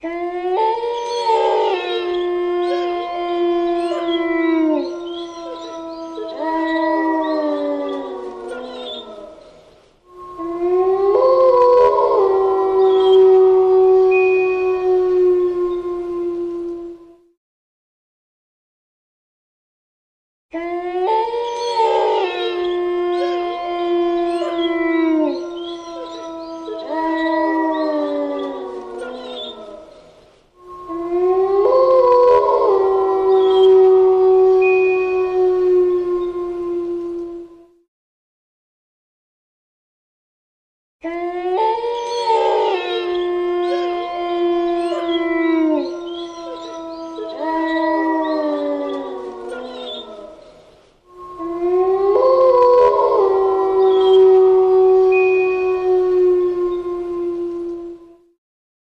う Good.